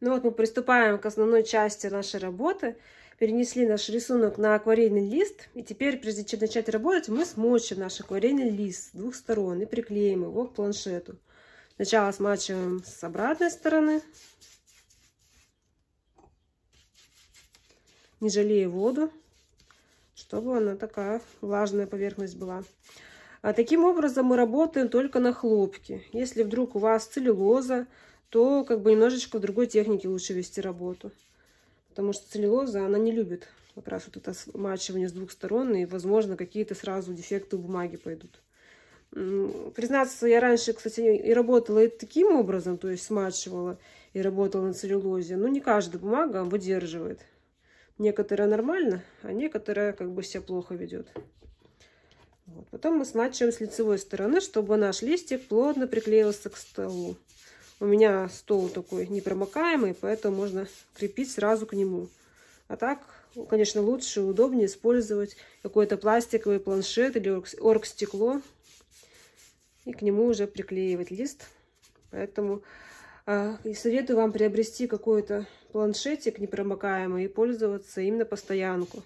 Ну вот мы приступаем к основной части нашей работы. Перенесли наш рисунок на акварельный лист. И теперь, прежде чем начать работать, мы смочим наш акварельный лист с двух сторон и приклеим его к планшету. Сначала смачиваем с обратной стороны. Не жалея воду, чтобы она такая влажная поверхность была. А таким образом мы работаем только на хлопке. Если вдруг у вас целлюлоза, то как бы немножечко в другой технике лучше вести работу. Потому что целлюлоза, она не любит как раз вот это смачивание с двух сторон, и, возможно, какие-то сразу дефекты бумаги пойдут. Признаться, я раньше, кстати, и работала и таким образом, то есть смачивала и работала на целлюлозе, но не каждая бумага выдерживает. Некоторая нормально, а некоторая как бы себя плохо ведет. Вот. Потом мы смачиваем с лицевой стороны, чтобы наш листик плотно приклеился к столу. У меня стол такой непромокаемый, поэтому можно крепить сразу к нему. А так, конечно, лучше и удобнее использовать какой-то пластиковый планшет или оргстекло и к нему уже приклеивать лист. Поэтому э, советую вам приобрести какой-то планшетик непромокаемый и пользоваться им на постоянку.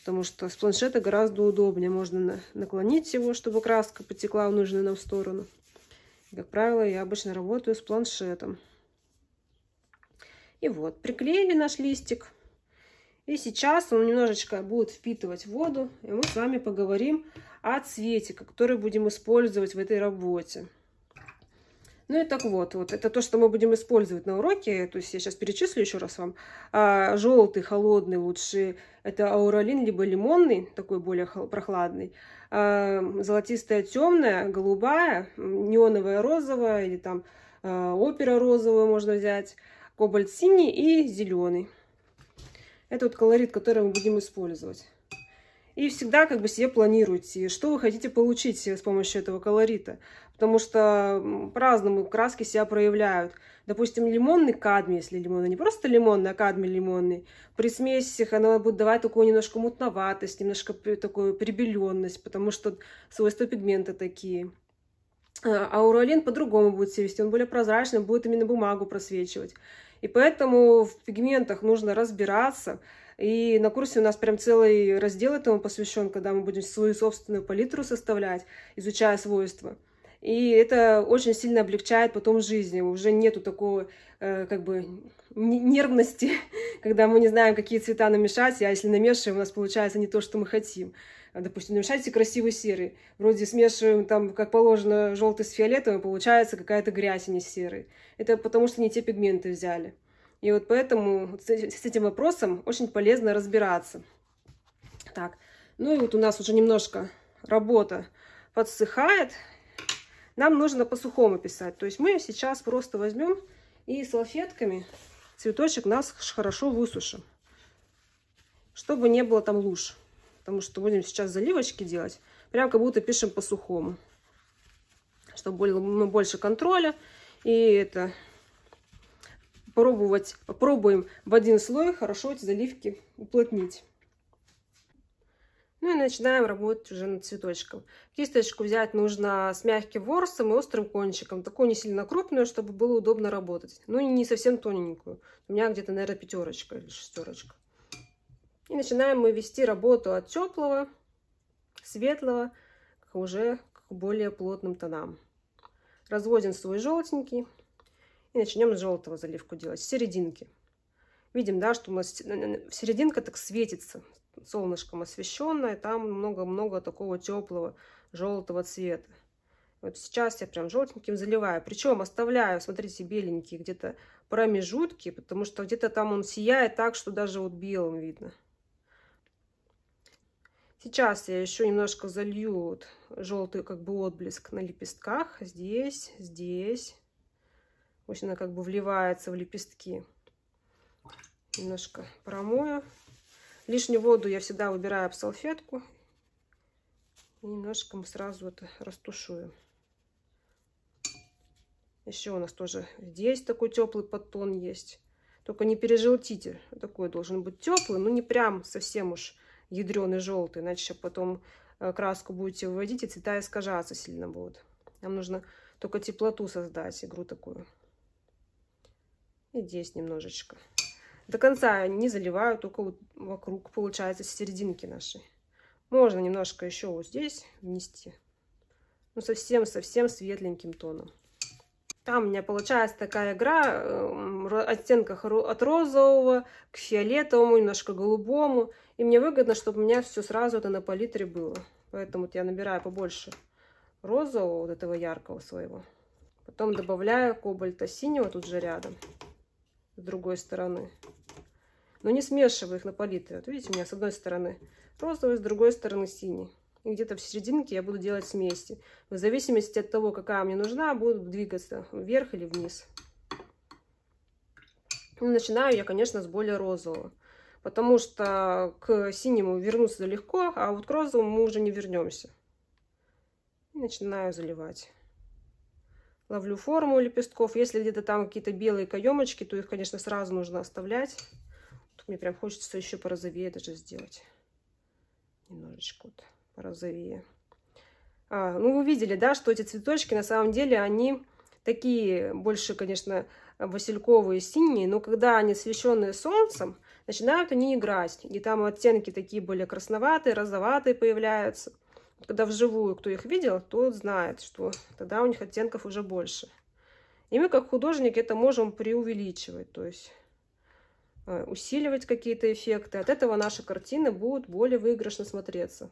Потому что с планшета гораздо удобнее. Можно наклонить его, чтобы краска потекла в нужную нам сторону. Как правило, я обычно работаю с планшетом. И вот, приклеили наш листик. И сейчас он немножечко будет впитывать воду, и мы с вами поговорим о цвете, который будем использовать в этой работе. Ну и так вот, вот это то, что мы будем использовать на уроке. То есть я сейчас перечислю еще раз вам. А, желтый, холодный лучше, это ауралин, либо лимонный, такой более прохладный. А, золотистая темная, голубая, неоновая розовая или там а, опера розовая можно взять, кобальт синий и зеленый. Это вот колорит, который мы будем использовать. И всегда как бы себе планируйте, что вы хотите получить с помощью этого колорита. Потому что по-разному краски себя проявляют. Допустим, лимонный кадмий, если лимонный, не просто лимонный, а кадмий лимонный. При смесях она будет давать такую немножко мутноватость, немножко такую прибеленность, потому что свойства пигмента такие. А ауралин по-другому будет себя вести, он более прозрачный, будет именно бумагу просвечивать. И поэтому в пигментах нужно разбираться, и на курсе у нас прям целый раздел этому посвящен, когда мы будем свою собственную палитру составлять, изучая свойства. И это очень сильно облегчает потом жизнь. Уже нету такого, э, как бы, нервности, когда мы не знаем, какие цвета намешать, а если намешиваем, у нас получается не то, что мы хотим. Допустим, намешайте красивый серый. Вроде смешиваем там, как положено, желтый с фиолетовым, получается какая-то грязь, а не серый. Это потому, что не те пигменты взяли. И вот поэтому с этим вопросом очень полезно разбираться. Так, ну и вот у нас уже немножко работа подсыхает. Нам нужно по-сухому писать. То есть мы сейчас просто возьмем и салфетками цветочек нас хорошо высушим. Чтобы не было там луж. Потому что будем сейчас заливочки делать. Прям как будто пишем по-сухому. Чтобы было больше контроля. И это пробовать, попробуем в один слой хорошо эти заливки уплотнить. Ну и начинаем работать уже над цветочком. Кисточку взять нужно с мягким ворсом и острым кончиком. Такую не сильно крупную, чтобы было удобно работать. Ну и не совсем тоненькую. У меня где-то, наверное, пятерочка или шестерочка. И начинаем мы вести работу от теплого, светлого, к уже к более плотным тонам. Разводим свой желтенький. И начнем с желтого заливку делать, с серединки. Видим, да, что у нас серединка так светится, солнышком освещенная, там много-много такого теплого желтого цвета. Вот сейчас я прям желтеньким заливаю. Причем оставляю, смотрите, беленькие где-то промежутки, потому что где-то там он сияет так, что даже вот белым видно. Сейчас я еще немножко залью вот желтый как бы отблеск на лепестках. Здесь, здесь. В общем, она как бы вливается в лепестки. Немножко промою. Лишнюю воду я всегда выбираю об салфетку. И немножко мы сразу это растушуем. Еще у нас тоже здесь такой теплый подтон есть. Только не пережелтите. Такой должен быть теплый, но не прям совсем уж ядреный желтый. Иначе потом э, краску будете выводить, и цвета искажаться сильно будут. Нам нужно только теплоту создать, игру такую. И здесь немножечко. До конца не заливаю, только вот вокруг, получается, серединки нашей. Можно немножко еще вот здесь внести. Ну, совсем-совсем светленьким тоном. Там у меня получается такая игра эм, в оттенках от розового к фиолетовому, немножко голубому. И мне выгодно, чтобы у меня все сразу это на палитре было. Поэтому вот я набираю побольше розового, вот этого яркого своего. Потом добавляю кобальта синего тут же рядом, с другой стороны. Но не смешиваю их на палитре. Вот видите, у меня с одной стороны розовый, с другой стороны синий. И где-то в серединке я буду делать смеси. В зависимости от того, какая мне нужна, буду двигаться вверх или вниз. Ну, начинаю я, конечно, с более розового. Потому что к синему вернуться легко, а вот к розовому мы уже не вернемся. Начинаю заливать. Ловлю форму лепестков. Если где-то там какие-то белые каемочки, то их, конечно, сразу нужно оставлять. Тут мне прям хочется еще порозовее даже сделать. Немножечко вот порозовее. А, ну, вы видели, да, что эти цветочки, на самом деле, они такие больше, конечно, васильковые, синие, но когда они освещенные солнцем, начинают они играть. И там оттенки такие более красноватые, розоватые появляются. Когда вживую кто их видел, тот знает, что тогда у них оттенков уже больше. И мы, как художники, это можем преувеличивать, то есть э, усиливать какие-то эффекты. От этого наши картины будут более выигрышно смотреться.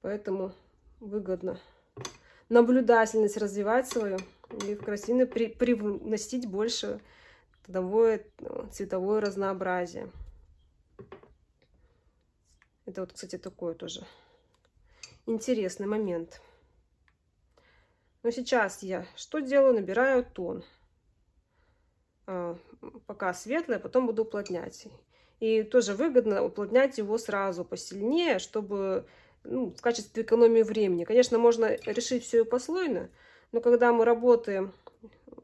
Поэтому выгодно наблюдательность развивать свою и в картины при, привносить больше цветовое, цветовое разнообразие. Это вот, кстати, такой тоже интересный момент. Но сейчас я что делаю? Набираю тон. А, пока светлое, потом буду уплотнять. И тоже выгодно уплотнять его сразу посильнее, чтобы ну, в качестве экономии времени. Конечно, можно решить все послойно, но когда мы работаем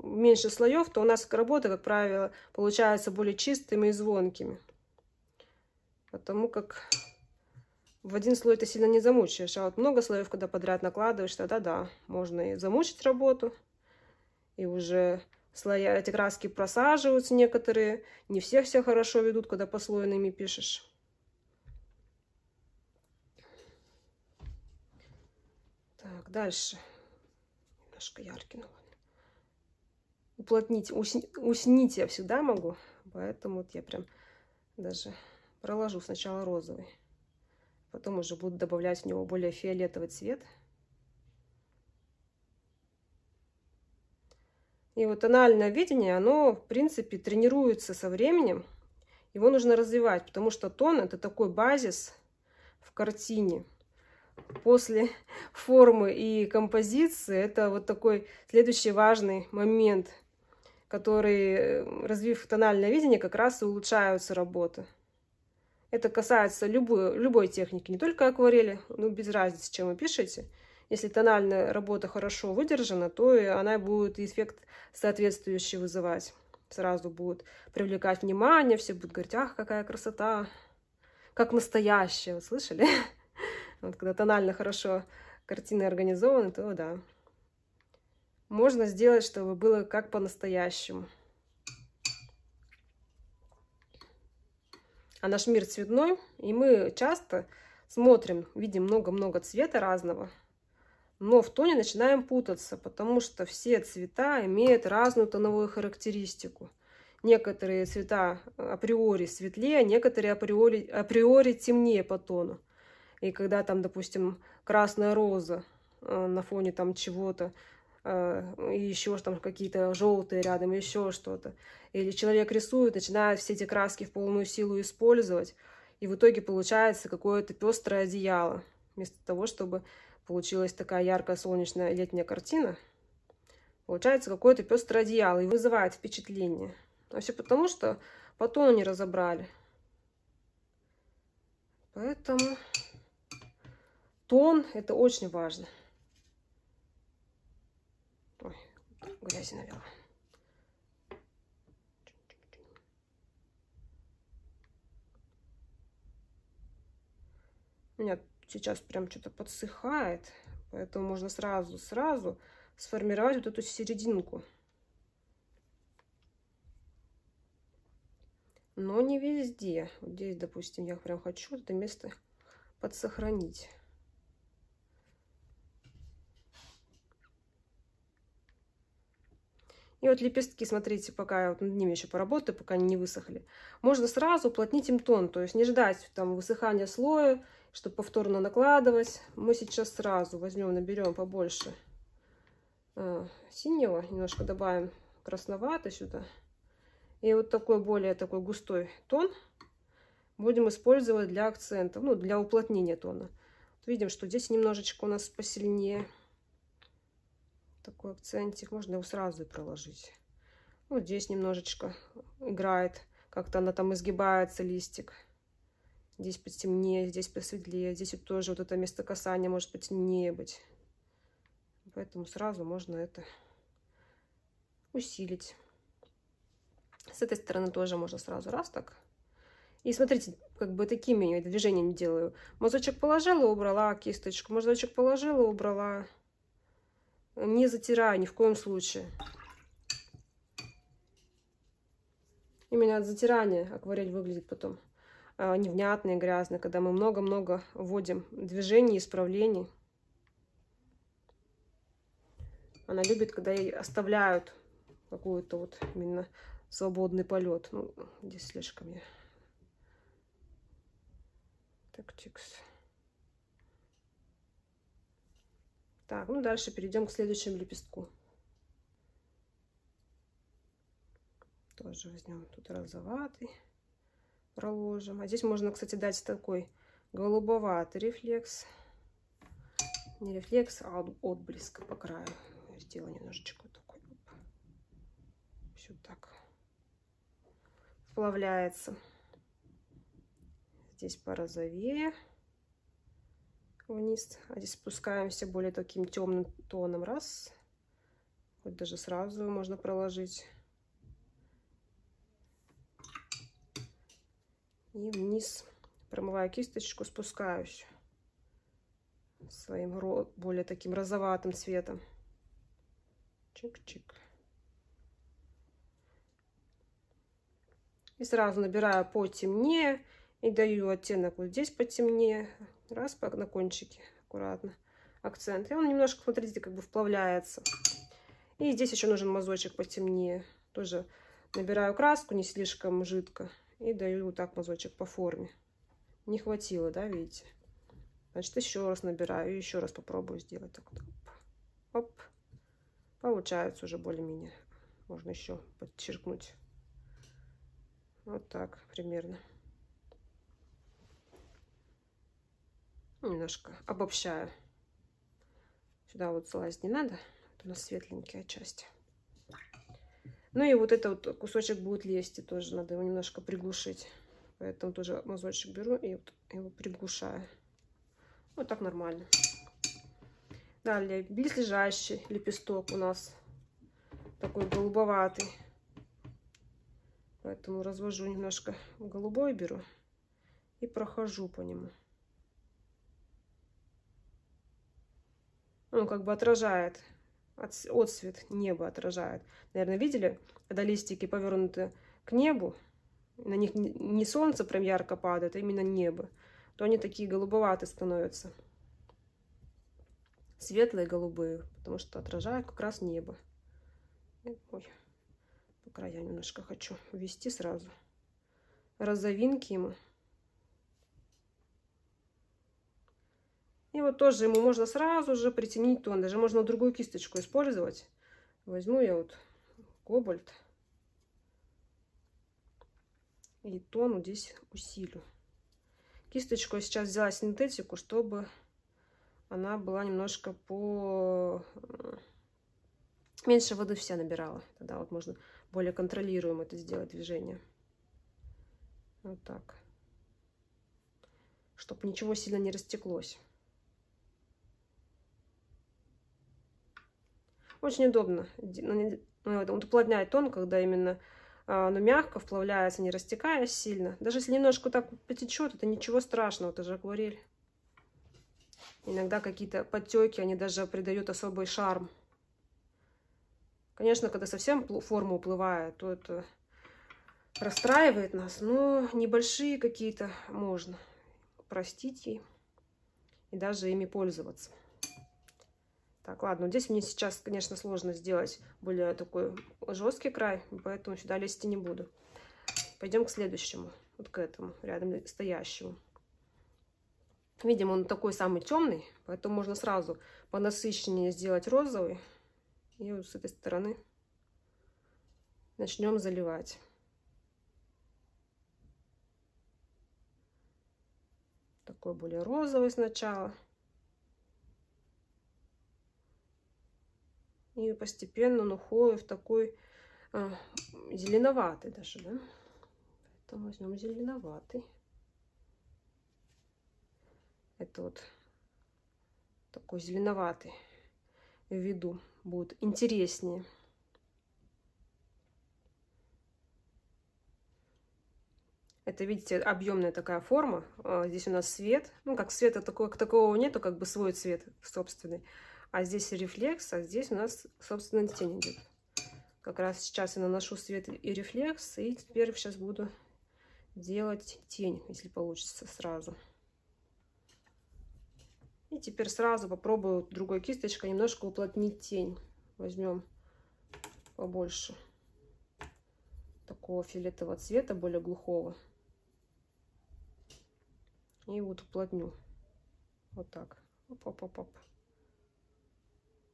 меньше слоев, то у нас работа, как правило, получается более чистыми и звонкими. Потому как в один слой ты сильно не замучаешь. А вот много слоев, когда подряд накладываешь, тогда да, можно и замучить работу. И уже слоя, эти краски просаживаются некоторые. Не всех все хорошо ведут, когда послойными пишешь. Так, дальше. Немножко яркий, ну. Уплотнить, уснить я всегда могу, поэтому вот я прям даже проложу сначала розовый. Потом уже буду добавлять в него более фиолетовый цвет. И вот тональное видение, оно, в принципе, тренируется со временем. Его нужно развивать, потому что тон – это такой базис в картине после формы и композиции, это вот такой следующий важный момент, который, э, развив тональное видение, как раз и улучшаются работы. Это касается любой, любой техники, не только акварели, ну, без разницы, чем вы пишете. Если тональная работа хорошо выдержана, то она будет эффект соответствующий вызывать. Сразу будет привлекать внимание, все будут говорить, ах, какая красота, как настоящая, вы слышали? Вот когда тонально хорошо картины организованы, то да. Можно сделать, чтобы было как по-настоящему. А наш мир цветной, и мы часто смотрим, видим много-много цвета разного, но в тоне начинаем путаться, потому что все цвета имеют разную тоновую характеристику. Некоторые цвета априори светлее, некоторые априори, априори темнее по тону. И когда там, допустим, красная роза э, на фоне там чего-то, еще там какие-то желтые рядом, еще что-то. Или человек рисует, начинает все эти краски в полную силу использовать, и в итоге получается какое-то пестрое одеяло. Вместо того, чтобы получилась такая яркая солнечная летняя картина, получается какое-то пестрое одеяло и вызывает впечатление. А все потому, что по тону не разобрали. Поэтому тон, это очень важно. Ой, грязи навела. У меня сейчас прям что-то подсыхает, поэтому можно сразу-сразу сформировать вот эту серединку. но не везде. Вот здесь, допустим, я прям хочу это место подсохранить. И вот лепестки, смотрите, пока я вот над ними еще поработаю, пока они не высохли. Можно сразу уплотнить им тон, то есть не ждать там высыхания слоя, чтобы повторно накладывать. Мы сейчас сразу возьмем, наберем побольше э, синего, немножко добавим красновато сюда. И вот такой более такой густой тон будем использовать для акцентов, ну, для уплотнения тона. видим, что здесь немножечко у нас посильнее такой акцентик. Можно его сразу и проложить. Вот здесь немножечко играет. Как-то она там изгибается, листик. Здесь потемнее, здесь посветлее. Здесь вот тоже вот это место касания может потемнее быть. Поэтому сразу можно это усилить. С этой стороны тоже можно сразу раз так. И смотрите, как бы такими движениями делаю. Мазочек положила, убрала кисточку. Мазочек положила, убрала не затираю ни в коем случае. Именно от затирания акварель выглядит потом э, невнятно и грязно, когда мы много-много вводим движений, исправлений. Она любит, когда ей оставляют какую-то вот именно свободный полет. Ну, здесь слишком я. Так, чикс. Так, ну дальше перейдем к следующему лепестку. Тоже возьмем тут розоватый, проложим. А здесь можно, кстати, дать такой голубоватый рефлекс. Не рефлекс, а отблеск по краю. Сделаю немножечко такой. Все так вплавляется. Здесь порозовее вниз. А здесь спускаемся более таким темным тоном. Раз. Вот даже сразу можно проложить. И вниз, промывая кисточку, спускаюсь своим более таким розоватым цветом. Чик-чик. И сразу набираю потемнее и даю оттенок вот здесь потемнее. Раз на кончике аккуратно. Акцент. И он немножко, смотрите, как бы вплавляется. И здесь еще нужен мазочек потемнее. Тоже набираю краску не слишком жидко. И даю вот так мазочек по форме. Не хватило, да, видите? Значит, еще раз набираю и еще раз попробую сделать так. Оп. Оп. Получается уже более-менее. Можно еще подчеркнуть. Вот так примерно. Немножко обобщаю. Сюда вот залазить не надо. У нас светленькая часть. Ну и вот этот вот кусочек будет лезть, и тоже надо его немножко приглушить. Поэтому тоже мазочек беру и вот его приглушаю. Вот так нормально. Далее близлежащий лепесток у нас такой голубоватый. Поэтому развожу немножко голубой беру и прохожу по нему. Он как бы отражает, отсвет неба отражает. Наверное, видели, когда листики повернуты к небу, на них не солнце прям ярко падает, а именно небо, то они такие голубоватые становятся. Светлые голубые, потому что отражают как раз небо. Ой, по краям немножко хочу ввести сразу. Розовинки ему. И вот тоже ему можно сразу же притянить тон. Даже можно другую кисточку использовать. Возьму я вот кобальт. И тон здесь усилю. Кисточку я сейчас взяла синтетику, чтобы она была немножко по... Меньше воды вся набирала. Тогда вот можно более контролируемо это сделать движение. Вот так. Чтобы ничего сильно не растеклось. Очень удобно. Ну, ну, уплотнять тон, когда именно а, оно мягко вплавляется, не растекаясь сильно. Даже если немножко так потечет, это ничего страшного, это же акварель. Иногда какие-то подтеки, они даже придают особый шарм. Конечно, когда совсем форма уплывает, то это расстраивает нас, но небольшие какие-то можно простить ей и даже ими пользоваться. Так, ладно, здесь мне сейчас, конечно, сложно сделать более такой жесткий край, поэтому сюда лезть не буду. Пойдем к следующему, вот к этому, рядом стоящему. Видимо, он такой самый темный, поэтому можно сразу понасыщеннее сделать розовый. И вот с этой стороны начнем заливать. Такой более розовый сначала. И постепенно он уходит в такой а, зеленоватый даже, да? Поэтому возьмем зеленоватый. Это вот такой зеленоватый в виду будет интереснее. Это, видите, объемная такая форма. А, здесь у нас свет. Ну, как света такого, такого нету, как бы свой цвет собственный. А здесь рефлекс, а здесь у нас, собственно, тень идет. Как раз сейчас я наношу свет и рефлекс. И теперь сейчас буду делать тень, если получится сразу. И теперь сразу попробую другой кисточкой немножко уплотнить тень. Возьмем побольше такого фиолетового цвета, более глухого. И вот уплотню. Вот так. Оп-оп-оп-оп.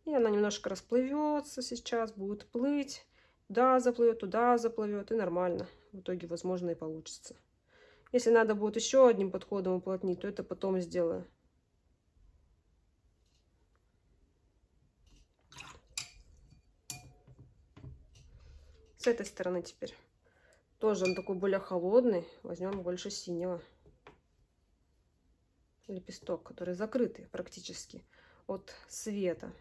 И она немножко расплывется сейчас, будет плыть. Туда заплывет, туда заплывет. И нормально. В итоге, возможно, и получится. Если надо будет еще одним подходом уплотнить, то это потом сделаю. С этой стороны теперь. Тоже он такой более холодный. Возьмем больше синего. Лепесток, который закрытый практически от света.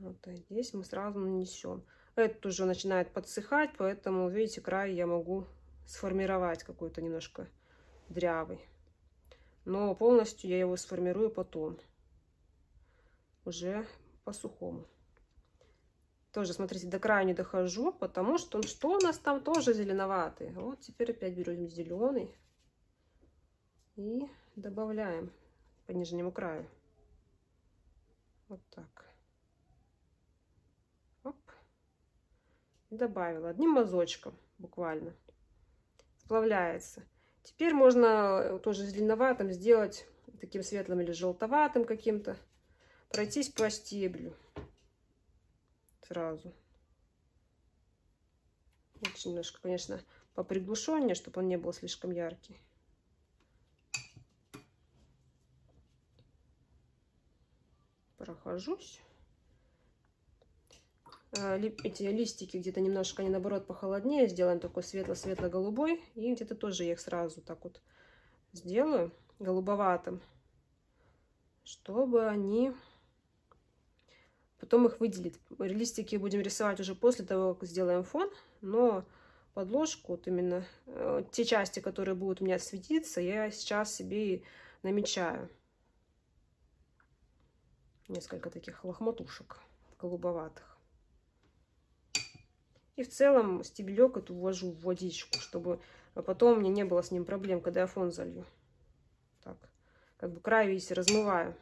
Вот а здесь мы сразу нанесем. Этот уже начинает подсыхать, поэтому, видите, край я могу сформировать какой-то немножко дрявый. Но полностью я его сформирую потом. Уже по сухому. Тоже, смотрите, до края не дохожу, потому что он что у нас там тоже зеленоватый. Вот теперь опять берем зеленый и добавляем по нижнему краю. Вот так. Оп. Добавила одним мазочком буквально. Сплавляется. Теперь можно тоже зеленоватым сделать таким светлым или желтоватым каким-то. Пройтись по стеблю сразу. Лучше немножко, конечно, поприглушеннее, чтобы он не был слишком яркий. Прохожусь. А, эти листики где-то немножко, они наоборот похолоднее. Сделаем такой светло-светло-голубой. И где-то тоже я их сразу так вот сделаю голубоватым, чтобы они Потом их выделить. Листики будем рисовать уже после того, как сделаем фон. Но подложку, вот именно э, те части, которые будут у меня светиться, я сейчас себе и намечаю. Несколько таких лохмотушек голубоватых. И в целом стебелек эту ввожу в водичку, чтобы потом мне не было с ним проблем, когда я фон залью. Так, как бы край, видите, размываю.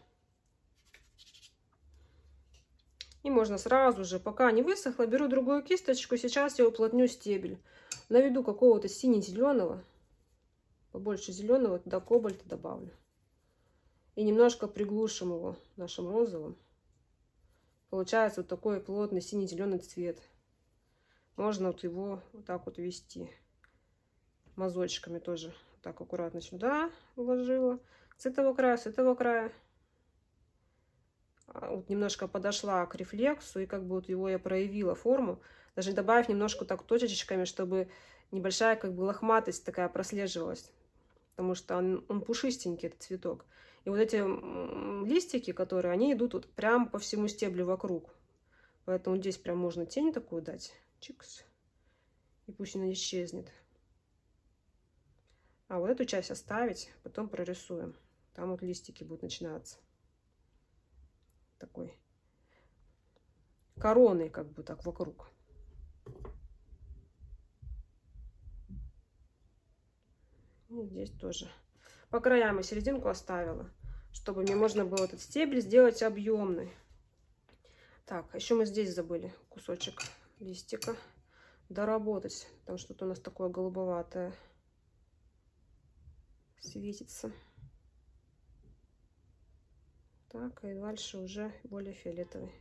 И можно сразу же, пока не высохло, беру другую кисточку. Сейчас я уплотню стебель. Наведу какого-то сине-зеленого. Побольше зеленого, туда кобальта добавлю. И немножко приглушим его нашим розовым. Получается вот такой плотный синий-зеленый цвет. Можно вот его вот так вот вести. Мазочками тоже. Так аккуратно сюда вложила. С этого края, с этого края. А, вот немножко подошла к рефлексу, и как бы вот его я проявила форму, даже добавив немножко так точечками, чтобы небольшая как бы лохматость такая прослеживалась, потому что он, он пушистенький, этот цветок. И вот эти листики, которые, они идут вот прям по всему стеблю вокруг. Поэтому здесь прям можно тень такую дать. Чикс. И пусть она исчезнет. А вот эту часть оставить, потом прорисуем. Там вот листики будут начинаться. Такой короны, как бы так вокруг. И здесь тоже. По краям и серединку оставила, чтобы мне можно было этот стебель сделать объемный. Так, а еще мы здесь забыли кусочек листика доработать. Там что-то у нас такое голубоватое светится. Так, и дальше уже более фиолетовый.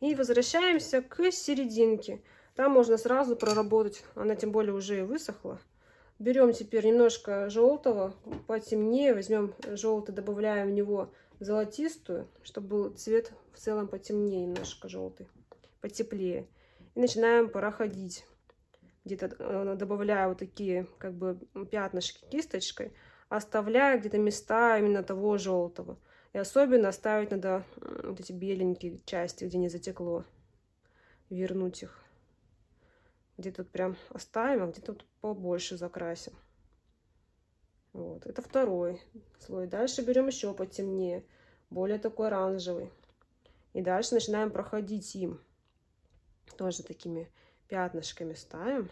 И возвращаемся к серединке. Там можно сразу проработать. Она тем более уже и высохла. Берем теперь немножко желтого, потемнее. Возьмем желтый, добавляем в него золотистую, чтобы был цвет в целом потемнее немножко желтый, потеплее. И начинаем проходить. Где-то э, добавляю вот такие как бы пятнышки кисточкой, оставляя где-то места именно того желтого. И особенно оставить надо вот эти беленькие части, где не затекло. Вернуть их. Где-то тут прям оставим, а где-то тут побольше закрасим. Вот, это второй слой. Дальше берем еще потемнее, более такой оранжевый. И дальше начинаем проходить им. Тоже такими пятнышками ставим,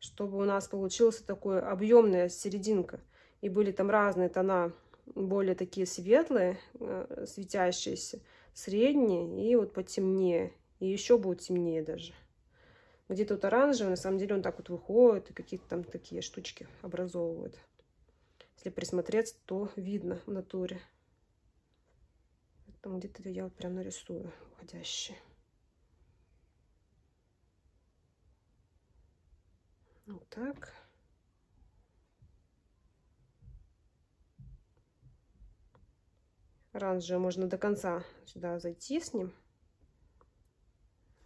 чтобы у нас получился такой объемная серединка. И были там разные тона более такие светлые, э, светящиеся, средние и вот потемнее. И еще будет темнее даже. Где тут оранжевый, на самом деле он так вот выходит и какие-то там такие штучки образовывает. Если присмотреться, то видно в натуре. Там где-то я вот прям нарисую входящие. Вот так. Оранжевый можно до конца сюда зайти с ним,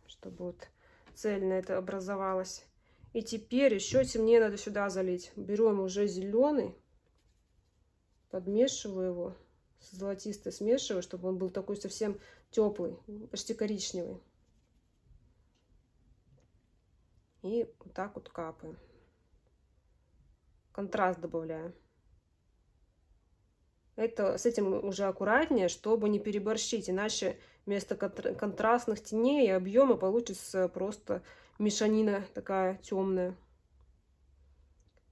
чтобы вот цельно это образовалось. И теперь еще темнее надо сюда залить. Берем уже зеленый, подмешиваю его, с золотистой смешиваю, чтобы он был такой совсем теплый, почти коричневый. И вот так вот капаем. Контраст добавляю. Это с этим уже аккуратнее, чтобы не переборщить, иначе вместо контрастных теней и объема получится просто мешанина такая темная.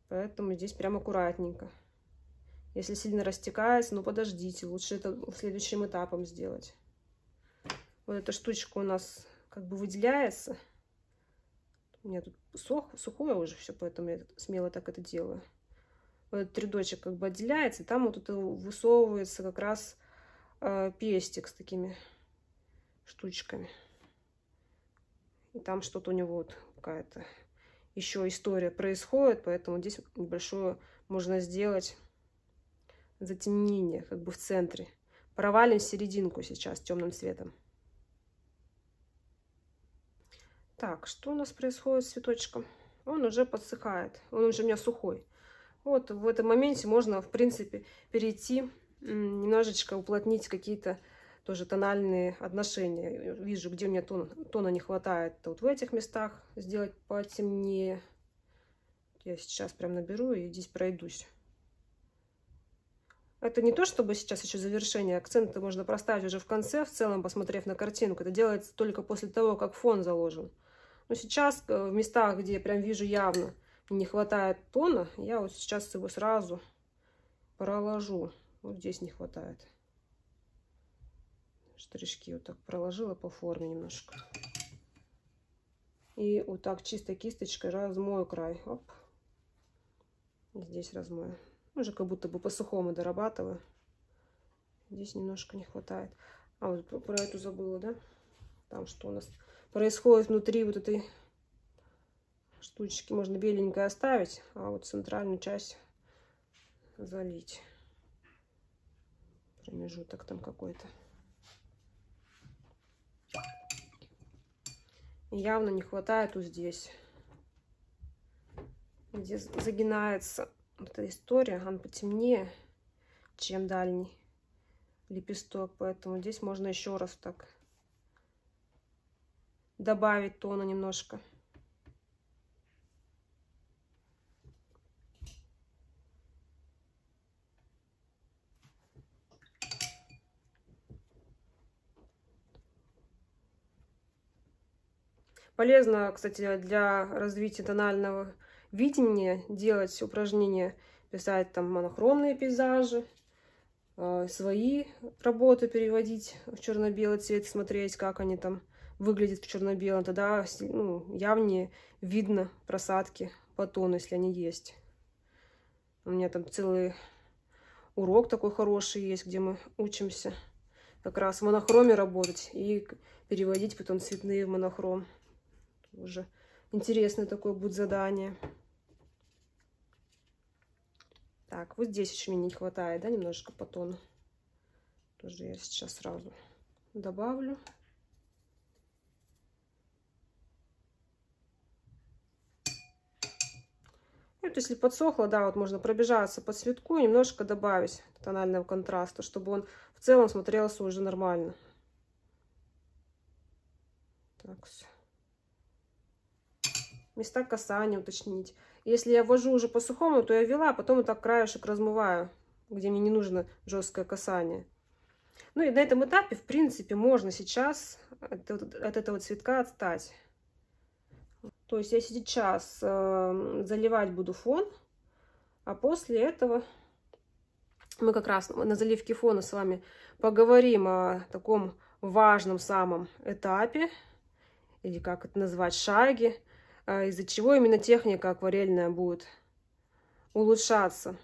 Поэтому здесь прям аккуратненько. Если сильно растекается, ну подождите, лучше это следующим этапом сделать. Вот эта штучка у нас как бы выделяется. У меня тут сох, сухое уже все, поэтому я смело так это делаю вот этот рядочек как бы отделяется, там вот это высовывается как раз э, пестик с такими штучками. И там что-то у него вот какая-то еще история происходит, поэтому здесь небольшое можно сделать затемнение как бы в центре. Провалим серединку сейчас темным цветом. Так, что у нас происходит с цветочком? Он уже подсыхает, он уже у меня сухой. Вот в этом моменте можно, в принципе, перейти, немножечко уплотнить какие-то тоже тональные отношения. Вижу, где мне тон, тона не хватает. Вот в этих местах сделать потемнее. Я сейчас прям наберу и здесь пройдусь. Это не то, чтобы сейчас еще завершение. Акценты можно проставить уже в конце, в целом, посмотрев на картинку. Это делается только после того, как фон заложен. Но сейчас э, в местах, где прям вижу явно, не хватает тона, я вот сейчас его сразу проложу. Вот здесь не хватает. Штришки вот так проложила по форме немножко. И вот так чистой кисточкой размою край. Оп. Здесь размою. Уже как будто бы по-сухому дорабатываю. Здесь немножко не хватает. А, вот про эту забыла, да? Там что у нас происходит внутри вот этой штучки можно беленькое оставить, а вот центральную часть залить. Промежуток там какой-то. Явно не хватает вот здесь. Где загинается эта история, он потемнее, чем дальний лепесток. Поэтому здесь можно еще раз так добавить тона немножко. Полезно, кстати, для развития тонального видения делать упражнения, писать там монохромные пейзажи, э, свои работы переводить в черно-белый цвет, смотреть, как они там выглядят в черно-белом. Тогда ну, явнее видно просадки по тону, если они есть. У меня там целый урок такой хороший есть, где мы учимся как раз в монохроме работать и переводить потом цветные в монохром. Уже интересное такое будет задание. Так, вот здесь еще мне не хватает, да, немножко по тону. Тоже я сейчас сразу добавлю. Вот если подсохло, да, вот можно пробежаться по цветку и немножко добавить тонального контраста, чтобы он в целом смотрелся уже нормально. Так, все. Места касания уточнить. Если я ввожу уже по сухому, то я ввела, а потом вот так краешек размываю, где мне не нужно жесткое касание. Ну и на этом этапе, в принципе, можно сейчас от, от этого цветка отстать. То есть я сейчас э, заливать буду фон, а после этого мы как раз на заливке фона с вами поговорим о таком важном самом этапе, или как это назвать, шаге, из-за чего именно техника акварельная будет улучшаться.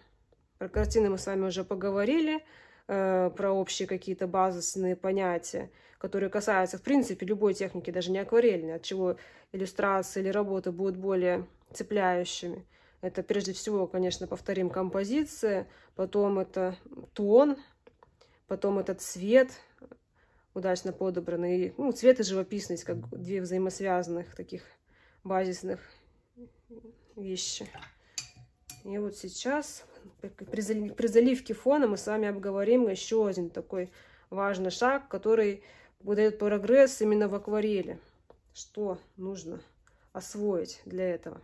Про картины мы с вами уже поговорили, э, про общие какие-то базисные понятия, которые касаются, в принципе, любой техники, даже не акварельной, от чего иллюстрации или работы будут более цепляющими. Это прежде всего, конечно, повторим, композиция, потом это тон, потом это цвет, удачно подобранный. Ну, цвет и живописность, как две взаимосвязанных таких базисных вещи. И вот сейчас при заливке фона мы с вами обговорим еще один такой важный шаг, который выдает прогресс именно в акварели. Что нужно освоить для этого?